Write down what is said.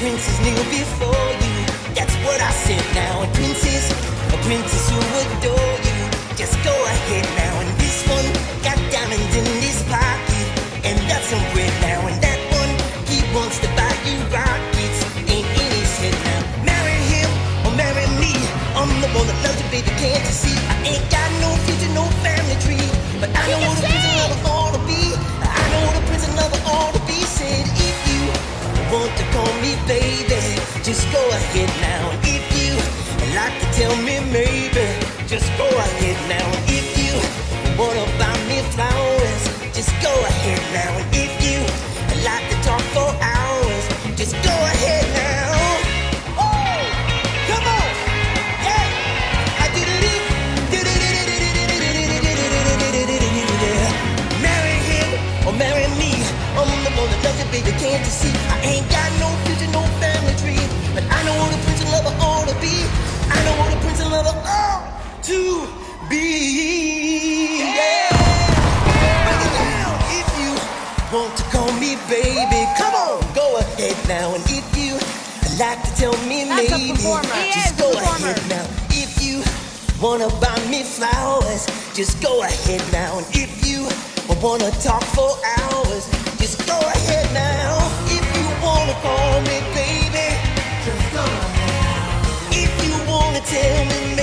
princess kneel before you. That's what I said now. A princess, a princess who adore you. Just go ahead now. And this one got diamonds in his pocket. And that's some bread now. And that one, he wants to buy you rockets. Ain't in his head now. Marry him or marry me. I'm the one that loves you, baby. Can't you see? I ain't got no future, no family tree. But I know what a prince to call me baby, just go ahead now. You, baby. Can't you see? I ain't got no future, no family tree. But I know what a prince and lover ought to be. I know what a prince and lover ought to be. Yeah! Break it down if you want to call me baby. Come on, go ahead now. And if you like to tell me That's maybe. Just go ahead now. If you wanna buy me flowers, just go ahead now. And if you wanna talk for hours, just go ahead now. Tell me.